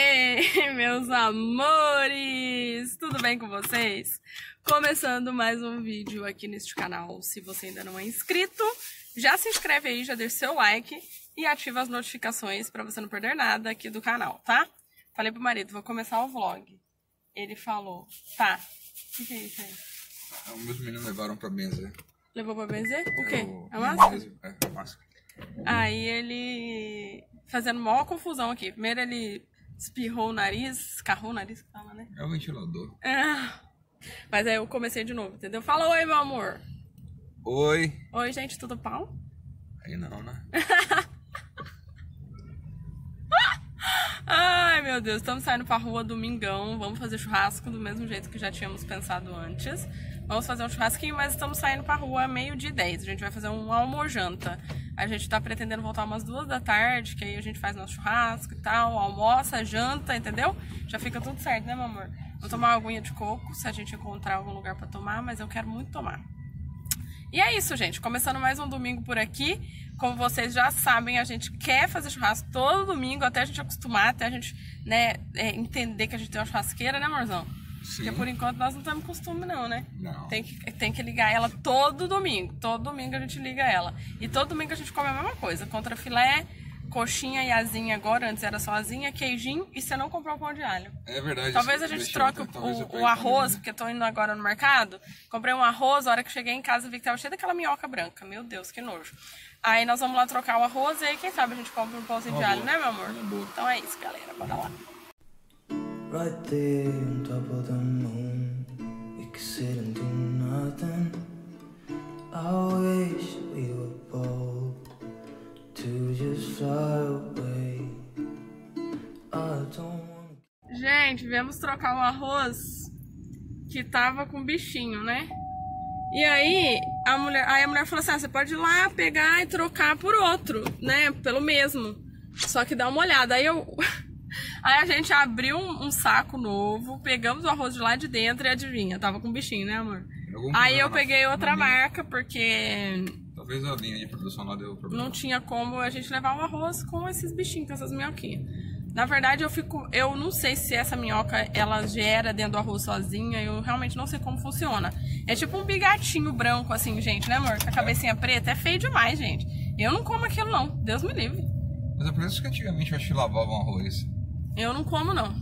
Ei, meus amores! Tudo bem com vocês? Começando mais um vídeo aqui neste canal. Se você ainda não é inscrito, já se inscreve aí, já deixa seu like e ativa as notificações para você não perder nada aqui do canal, tá? Falei pro marido, vou começar o vlog. Ele falou, tá. O que, é isso aí? Ah, Meus meninos levaram pra benzer. Levou pra benzer? O quê? A máscara? maionese. É, a máscara. Aí ele fazendo maior confusão aqui. Primeiro ele espirrou o nariz, escarrou o nariz que fala, né? É o ventilador. Ah, Mas aí eu comecei de novo, entendeu? Fala oi, meu amor. Oi. Oi, gente, tudo pau? Aí não, né? Ai, meu Deus, estamos saindo pra rua domingão. Vamos fazer churrasco do mesmo jeito que já tínhamos pensado antes. Vamos fazer um churrasquinho, mas estamos saindo pra rua meio de 10. A gente vai fazer um almojanta. A gente tá pretendendo voltar umas duas da tarde, que aí a gente faz nosso churrasco e tal, almoça, janta, entendeu? Já fica tudo certo, né, meu amor? Vou tomar uma aguinha de coco, se a gente encontrar algum lugar pra tomar, mas eu quero muito tomar. E é isso, gente. Começando mais um domingo por aqui. Como vocês já sabem, a gente quer fazer churrasco todo domingo, até a gente acostumar, até a gente né, é, entender que a gente tem uma churrasqueira, né, amorzão? Sim. Porque por enquanto nós não temos costume, não, né? Não. Tem que, tem que ligar ela todo domingo. Todo domingo a gente liga ela. E todo domingo a gente come a mesma coisa. Contra filé, coxinha e asinha agora. Antes era só asinha, queijinho e você não comprou o pão de alho. É verdade. Talvez a gente troque o, o- arroz, porque eu tô indo agora no mercado. Comprei um arroz, a hora que cheguei em casa vi que tava cheio daquela minhoca branca. Meu Deus, que nojo. Aí nós vamos lá trocar o arroz e aí quem sabe a gente compra um pãozinho de alho, né, meu amor? uma boa. Então é isso, galera. Bora lá. Right there on top of the moon, we could sit and do nothing. I wish we were bold to just fly away. I don't. Gente, viemos trocar um arroz que tava com bichinho, né? E aí a mulher, aí a mulher falou assim: ah, você pode ir lá pegar e trocar por outro, né? Pelo mesmo. Só que dá uma olhada. Aí eu. Aí a gente abriu um, um saco novo, pegamos o arroz de lá de dentro e adivinha, tava com bichinho, né, amor? Algum Aí eu peguei outra linha. marca, porque Talvez a linha de produção lá deu problema. não tinha como a gente levar um arroz com esses bichinhos, com essas minhoquinhas. Na verdade, eu fico. Eu não sei se essa minhoca ela gera dentro do arroz sozinha. Eu realmente não sei como funciona. É tipo um bigatinho branco, assim, gente, né, amor? Com a cabecinha preta. É feio demais, gente. Eu não como aquilo, não. Deus me livre. Mas é por isso que antigamente eu acho que lavavam arroz. Eu não como, não.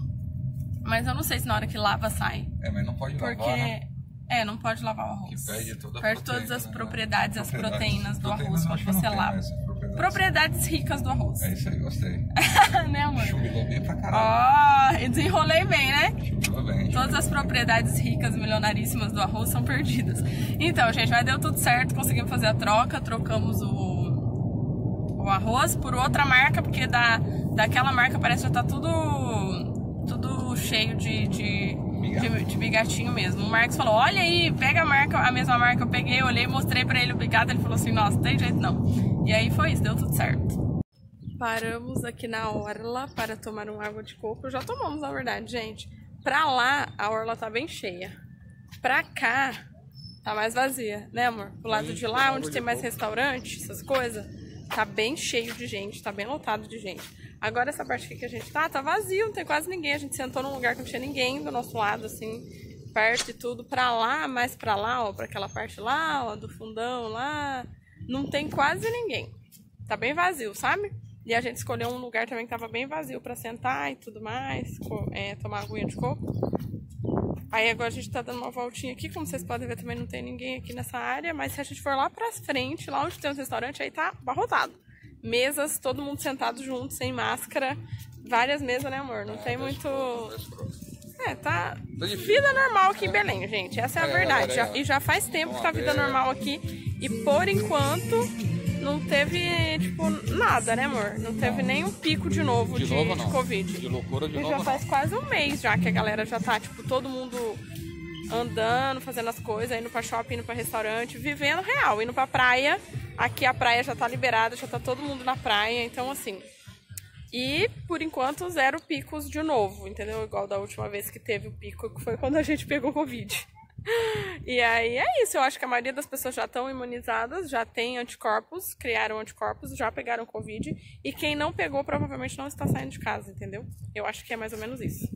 Mas eu não sei se na hora que lava sai. É, mas não pode Porque. lavar, né? É, não pode lavar o arroz. Que perde toda Perde proteína, todas as né? propriedades, as Propriedades. proteínas do Proteínas arroz quando você lava. né, propriedades. Propriedades ricas do arroz. É isso aí, gostei. né, amor? Chumilou bem pra caralho. Ó, e desenrolei bem, né? Chumilou bem. Todas as propriedades ricas, milionaríssimas do arroz são perdidas. Então, gente, mas deu tudo certo, conseguimos fazer a troca, trocamos o, o arroz por outra marca, porque da, daquela marca parece que já tá tudo, tudo cheio de, de, de, de bigatinho mesmo. O Marcos falou: olha aí, pega a marca, a mesma marca. Eu peguei, olhei, mostrei pra ele o bigado, ele falou assim: nossa, tem jeito não. E aí foi isso, deu tudo certo. Paramos aqui na orla para tomar uma água de coco. Já tomamos, na verdade, gente. Pra lá, a orla tá bem cheia. Pra cá, tá mais vazia, né, amor? Pro lado de lá, onde tem mais restaurante, essas coisas, tá bem cheio de gente, tá bem lotado de gente. Agora, essa parte aqui que a gente tá, tá vazio, não tem quase ninguém. A gente sentou num lugar que não tinha ninguém do nosso lado, assim, perto e tudo. Pra lá, mais pra lá, ó, pra aquela parte lá, ó, do fundão lá, não tem quase ninguém. Tá bem vazio, sabe? E a gente escolheu um lugar também que tava bem vazio pra sentar e tudo mais, é, tomar aguinha de coco. Aí agora a gente tá dando uma voltinha aqui, como vocês podem ver também não tem ninguém aqui nessa área, mas se a gente for lá pra frente, lá onde tem os restaurantes, aí tá abarrotado. Mesas, todo mundo sentado junto, sem máscara, várias mesas, né amor? Não tem muito... É, tá. Tá. Vida normal aqui em Belém, gente. Essa é a É, verdade. galera, Já- e já faz tempo que tá vida normal aqui. E por enquanto não teve, tipo, nada, né, amor? Não teve nenhum pico de novo de, De novo, de não. Covid. De loucura, de e novo, já não. faz quase um mês já que a galera já tá, tipo, todo mundo andando, fazendo as coisas, indo pra shopping, indo pra restaurante, vivendo real, indo pra praia. Aqui a praia já tá liberada, já tá todo mundo na praia, então assim. E, por enquanto, zero picos de novo, entendeu? Igual da última vez que teve o pico, que foi quando a gente pegou Covid. E aí é isso, eu acho que a maioria das pessoas já estão imunizadas, já tem anticorpos, criaram anticorpos, já pegaram Covid. E quem não pegou provavelmente não está saindo de casa, entendeu? Eu acho que é mais ou menos isso.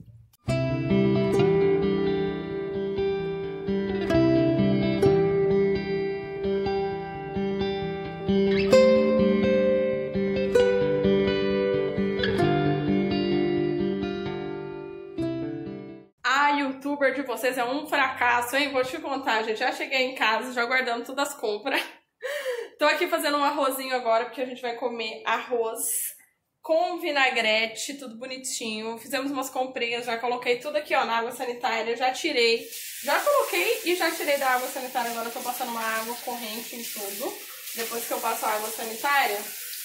Youtuber de vocês é um fracasso, hein? Vou te contar, gente. Já cheguei em casa, já guardando todas as compras. Tô aqui fazendo um arrozinho agora, porque a gente vai comer arroz com vinagrete, tudo bonitinho. Fizemos umas comprinhas, já coloquei tudo aqui, ó, na água sanitária. Já tirei, já coloquei e já tirei da água sanitária. Agora tô passando uma água corrente em tudo. Depois que eu passo a água sanitária,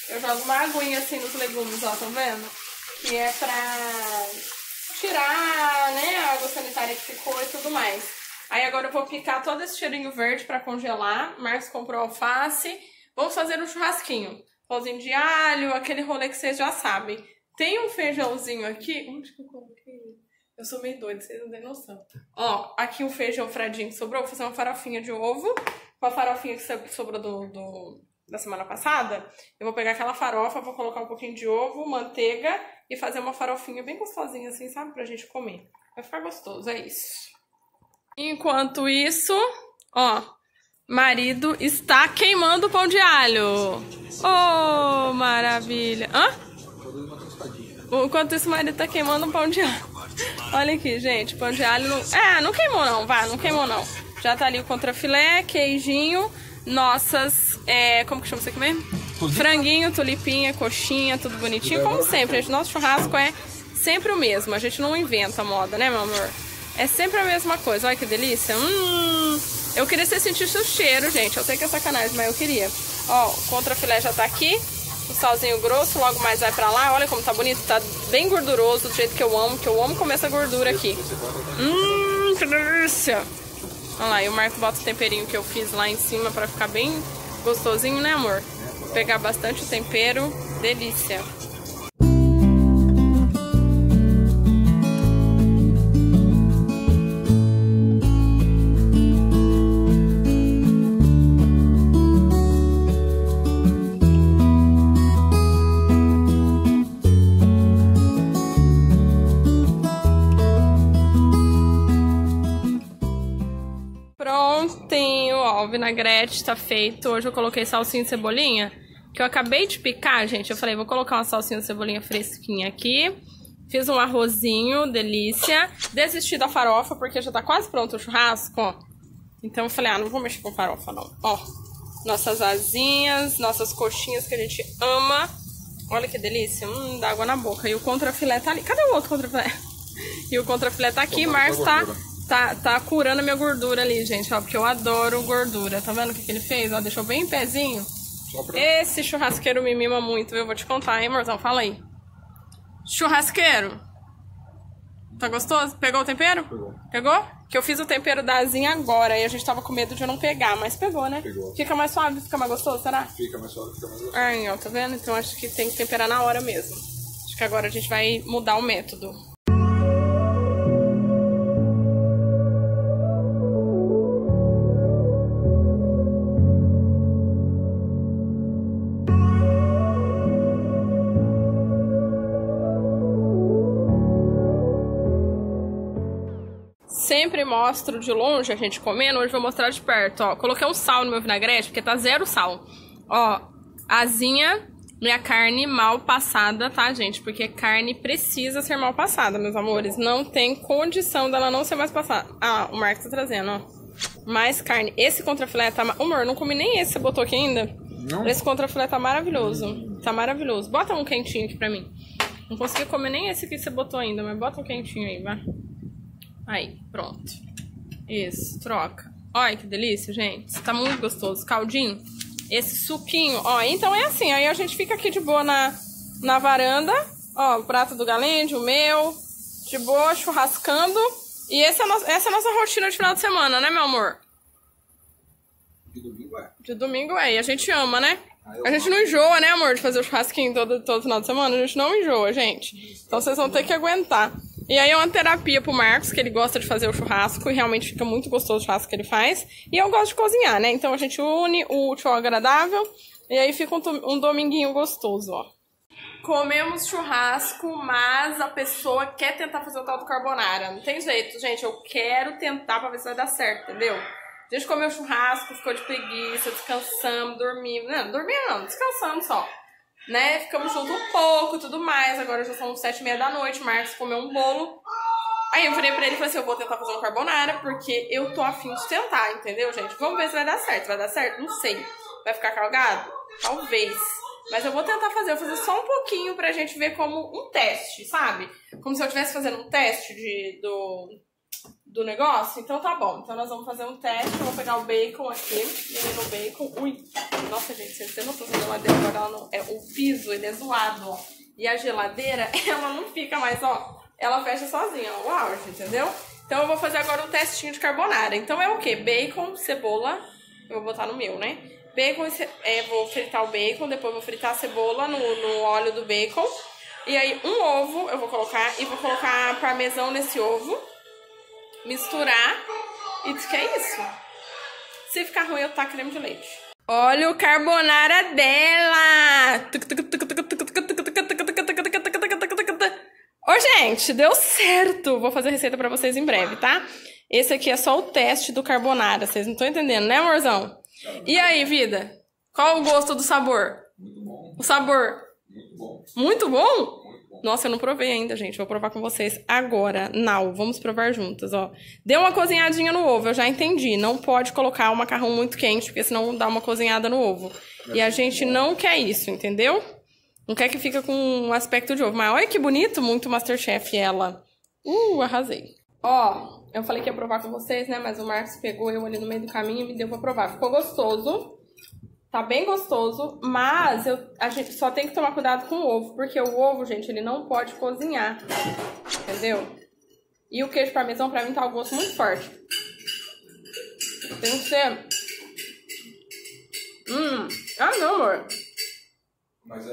eu jogo uma aguinha assim nos legumes, ó, tá vendo? Que é pra tirar, sanitária que ficou e tudo mais. Aí agora eu vou picar todo esse cheirinho verde pra congelar. Marcos comprou alface. Vamos fazer um churrasquinho. Pãozinho de alho, aquele rolê que vocês já sabem. Tem um feijãozinho aqui. Onde que eu coloquei? Eu sou meio doida, vocês não têm noção. Ó, aqui um feijão fradinho que sobrou. Vou fazer uma farofinha de ovo. Com a farofinha que sobrou do, do, da semana passada. Eu vou pegar aquela farofa, vou colocar um pouquinho de ovo, manteiga e fazer uma farofinha bem gostosinha assim, sabe? Pra gente comer. Vai ficar gostoso, é isso. Enquanto isso, ó, marido está queimando o pão de alho. Oh, maravilha. Hã? Enquanto isso, o marido tá queimando um pão de alho. Olha aqui, gente, pão de alho não... É, não queimou não, vai, não queimou não. Já tá ali o contrafilé, queijinho, nossas... É, como que chama isso aqui mesmo? Franguinho, tulipinha, coxinha, tudo bonitinho, como sempre. Gente, nosso churrasco é sempre o mesmo. A gente não inventa moda, né, meu amor? É sempre a mesma coisa. Olha que delícia. Hum, eu queria que você sentisse o cheiro, gente. Eu sei que é sacanagem, mas eu queria. Ó, o contrafilé já tá aqui. O salzinho grosso, logo mais vai pra lá. Olha como tá bonito. Tá bem gorduroso, do jeito que eu amo. Que eu amo comer essa gordura aqui. Hum, que delícia. Olha lá, e o Marco bota o temperinho que eu fiz lá em cima pra ficar bem gostosinho, né, amor? Pegar bastante tempero. Delícia. O vinagrete tá feito. Hoje eu coloquei salsinha e cebolinha, que eu acabei de picar, gente. Eu falei, vou colocar uma salsinha e cebolinha fresquinha aqui. Fiz um arrozinho, delícia. Desisti da farofa, porque já tá quase pronto o churrasco, ó. Então eu falei, ah, não vou mexer com farofa, não. Ó, nossas asinhas, nossas coxinhas que a gente ama. Olha que delícia, hum, dá água na boca. E o contrafilé tá ali. Cadê o outro contrafilé? E o contrafilé tá aqui, Marcos tá, tá, tá curando a minha gordura ali, gente, ó. Porque eu adoro gordura. Tá vendo o que, que ele fez? Ó, deixou bem em pezinho. Pra... Esse churrasqueiro me mima muito, viu? Vou te contar, hein, amorzão? Fala aí. Churrasqueiro. Tá gostoso? Pegou o tempero? Pegou. Pegou? Que eu fiz o tempero da asinha agora e a gente tava com medo de eu não pegar, mas pegou, né? Pegou. Fica mais suave, fica mais gostoso, será? Fica mais suave, fica mais gostoso. Ai, ó, tá vendo? Então acho que tem que temperar na hora mesmo. Acho que agora a gente vai mudar o método. Sempre mostro de longe a gente comendo, hoje vou mostrar de perto, ó. Coloquei um sal no meu vinagrete, porque tá zero sal. Ó, asinha, minha carne mal passada, tá, gente? Porque carne precisa ser mal passada, meus amores. Não tem condição dela não ser mais passada. Ah, o Marcos tá trazendo, ó. Mais carne. Esse contrafilé tá... Amor, não comi nem esse, você botou aqui ainda? Não? Esse contrafilé tá maravilhoso. Tá maravilhoso. Bota um quentinho aqui pra mim. Não consegui comer nem esse que você botou ainda, mas bota um quentinho aí, vai. Aí, pronto. Isso, troca. Olha que delícia, gente. Tá muito gostoso. Caldinho. Esse suquinho, ó. Então é assim, aí a gente fica aqui de boa na, na varanda. Ó, o prato do Galende, o meu. De boa, churrascando. E esse é a no... essa é a nossa rotina de final de semana, né, meu amor? De domingo é. De domingo é. E a gente ama, né? Ah, A gente não enjoa, né, amor, de fazer o churrasquinho todo, todo final de semana. A gente não enjoa, gente. Então vocês vão ter que aguentar. E aí é uma terapia pro Marcos, que ele gosta de fazer o churrasco e realmente fica muito gostoso o churrasco que ele faz. E eu gosto de cozinhar, né? Então a gente une o útil ao agradável e aí fica um, um dominguinho gostoso, ó. Comemos churrasco, mas a pessoa quer tentar fazer o tal do carbonara. Não tem jeito, gente. Eu quero tentar pra ver se vai dar certo, entendeu? A gente comeu churrasco, ficou de preguiça, descansamos, dormimos. Não, dormimos não, descansamos só. Né? Ficamos juntos um pouco tudo mais. Agora já são sete e meia da noite. Marcos comeu um bolo. Aí eu virei pra ele falei assim: eu vou tentar fazer um carbonara, porque eu tô afim de tentar, entendeu, gente? Vamos ver se vai dar certo. Vai dar certo? Não sei. Vai ficar calgado? Talvez. Mas eu vou tentar fazer, eu vou fazer só um pouquinho pra gente ver como um teste, sabe? Como se eu estivesse fazendo um teste de, do, do negócio. Então tá bom. Então nós vamos fazer um teste. Eu vou pegar o bacon aqui. No bacon. Ui! Nossa, gente, vocês têm noção da geladeira agora ela não. É, o piso, ele é zoado, ó. E a geladeira, ela não fica mais, ó. Ela fecha sozinha, ó. Auge, entendeu? Então eu vou fazer agora um testinho de carbonara. Então é o quê? Bacon, cebola. Eu vou botar no meu, né? Bacon, é, vou fritar o bacon, depois vou fritar a cebola no, no óleo do bacon. E aí um ovo eu vou colocar e vou colocar parmesão nesse ovo. Misturar. E diz que é isso. Se ficar ruim, eu taco creme de leite. Olha o carbonara dela! Ô, gente, deu certo! Vou fazer a receita pra vocês em breve, tá? Esse aqui é só o teste do carbonara. Vocês não estão entendendo, né, amorzão? E aí, vida? Qual o gosto do sabor? Muito bom, O sabor? muito bom, Muito bom? Nossa, eu não provei ainda, gente. Vou provar com vocês agora. Now, vamos provar juntas, ó. Deu uma cozinhadinha no ovo, eu já entendi. Não pode colocar o macarrão muito quente, porque senão dá uma cozinhada no ovo. E a gente não quer isso, entendeu? Não quer que fica com um aspecto de ovo. Mas olha que bonito, muito Masterchef ela. Uh, arrasei. Ó, eu falei que ia provar com vocês, né? Mas o Marcos pegou eu ali no meio do caminho e me deu pra provar. Ficou gostoso. Tá bem gostoso, mas eu, a gente só tem que tomar cuidado com o ovo, porque o ovo, gente, ele não pode cozinhar. Entendeu? E o queijo parmesão, pra mim, tá um gosto muito forte. Tem que ser. Hum. Ah, não, amor.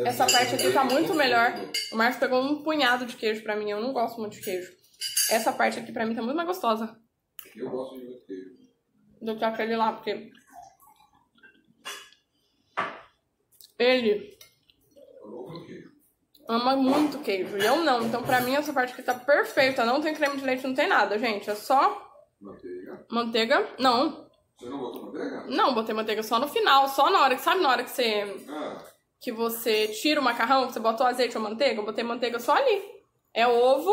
É- Essa parte aqui tá muito melhor. O Marcos pegou um punhado de queijo pra mim. Eu não gosto muito de queijo. Essa parte aqui pra mim tá muito mais gostosa Eu gosto de queijo. do que aquele lá, porque. Ele ama muito queijo. E eu não. Então, pra mim, essa parte aqui tá perfeita. Não tem creme de leite, não tem nada, gente. É só Manteiga. manteiga. Não. Você não botou manteiga? Não, botei manteiga só no final. Só na hora que. Sabe na hora que você. Ah, Que você tira o macarrão, que você bota o azeite ou manteiga? Eu botei manteiga só ali. É ovo,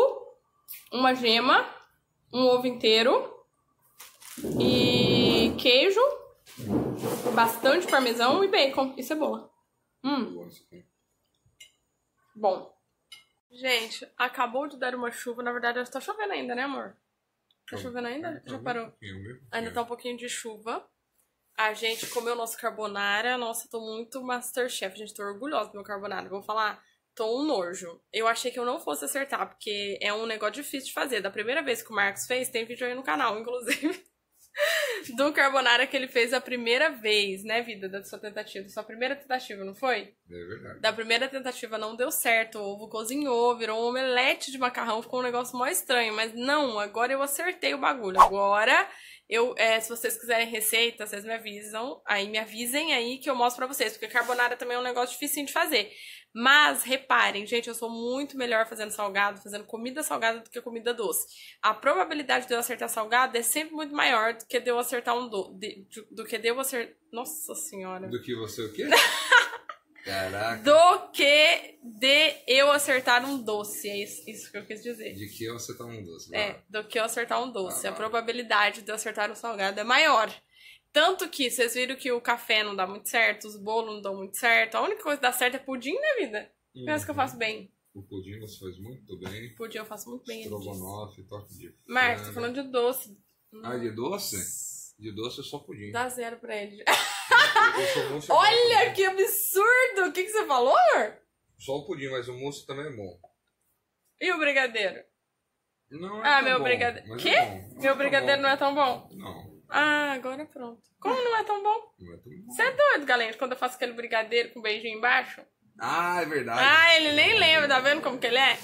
uma gema, um ovo inteiro e queijo, bastante parmesão e bacon e cebola. Hum. bom. Gente, acabou de dar uma chuva. Na verdade, tá chovendo ainda, né, amor? Tá chovendo ainda? Já parou? Ainda tá um pouquinho de chuva. A gente comeu nosso carbonara. Nossa, tô muito Masterchef. Gente, tô orgulhosa do meu carbonara. Vou falar, tô um nojo. Eu achei que eu não fosse acertar, porque é um negócio difícil de fazer. Da primeira vez que o Marcos fez, tem vídeo aí no canal, inclusive. Do carbonara que ele fez a primeira vez, né, vida? Da sua tentativa. Sua primeira tentativa, não foi? É verdade. Da primeira tentativa não deu certo, o ovo cozinhou, virou um omelete de macarrão, ficou um negócio mó estranho. Mas não, agora eu acertei o bagulho. Agora, eu, é, se vocês quiserem receita, vocês me avisam, aí me avisem aí que eu mostro pra vocês, porque carbonara também é um negócio difícil de fazer. Mas reparem, gente, eu sou muito melhor fazendo salgado, fazendo comida salgada do que comida doce. A probabilidade de eu acertar salgado é sempre muito maior do que de eu acertar um do, de- de- do que de eu acertar. Nossa senhora Do que você o quê? Caraca. do que de eu acertar um doce. É isso, isso que eu quis dizer. De que você tá um doce? É, do que eu acertar um doce. Ah, A vai. probabilidade de eu acertar um salgado é maior. Tanto que vocês viram que o café não dá muito certo, os bolos não dão muito certo. A única coisa que dá certo é pudim, né, vida? Uhum. Pensa que eu faço bem. O pudim você faz muito bem. Pudim eu faço muito bem. Estrogonofe, toque de Marcos, tô falando de doce. Ah, de doce? De doce é só pudim. Dá zero pra ele. É Olha que absurdo! O que, que você falou? Só o pudim, mas o mousse também é bom. E o brigadeiro? Não é Ah, meu brigadeiro. É bom. Meu tá brigadeiro não é tão bom? Não, Ah, agora pronto. Como não é tão bom? não é tão bom. Você é doido, galera, quando eu faço aquele brigadeiro com beijinho embaixo? Ah, é verdade. Ah, ele nem lembra, tá vendo como que ele é?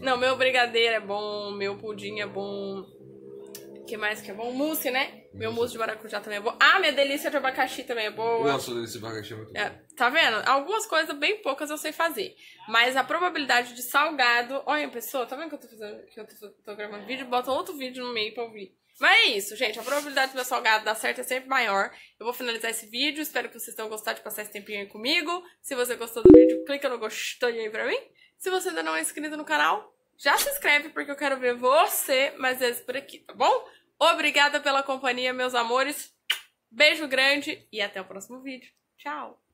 Não, meu brigadeiro é bom, meu pudim é bom. O que mais que é bom? Mousse, né? Meu mousse de maracujá também é bom. Ah, minha delícia de abacaxi também é boa. Nossa, desse abacaxi é muito É, bom. tá vendo? Algumas coisas bem poucas eu sei fazer. Mas a probabilidade de salgado. Olha, pessoa, tá vendo que eu tô fazendo. Que eu tô, tô gravando vídeo? Bota outro vídeo no meio pra ouvir. Mas é isso, gente. A probabilidade do meu salgado dar certo é sempre maior. Eu vou finalizar esse vídeo. Espero que vocês tenham gostado de passar esse tempinho aí comigo. Se você gostou do vídeo, clica no gostei aí pra mim. Se você ainda não é inscrito no canal, já se inscreve porque eu quero ver você mais vezes por aqui, tá bom? Obrigada pela companhia, meus amores. Beijo grande e até o próximo vídeo. Tchau!